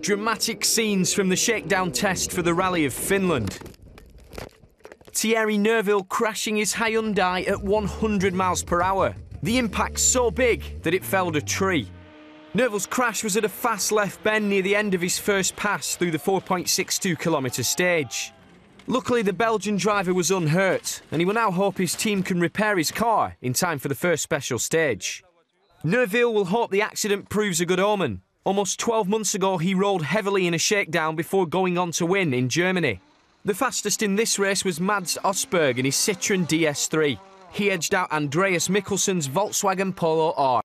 Dramatic scenes from the shakedown test for the Rally of Finland. Thierry Neuville crashing his Hyundai at 100 miles per hour. The impact so big that it felled a tree. Neuville's crash was at a fast left bend near the end of his first pass through the 4.62 kilometre stage. Luckily, the Belgian driver was unhurt, and he will now hope his team can repair his car in time for the first special stage. Neuville will hope the accident proves a good omen. Almost 12 months ago, he rolled heavily in a shakedown before going on to win in Germany. The fastest in this race was Mads Østberg in his Citroën DS3. He edged out Andreas Mikkelsen's Volkswagen Polo R.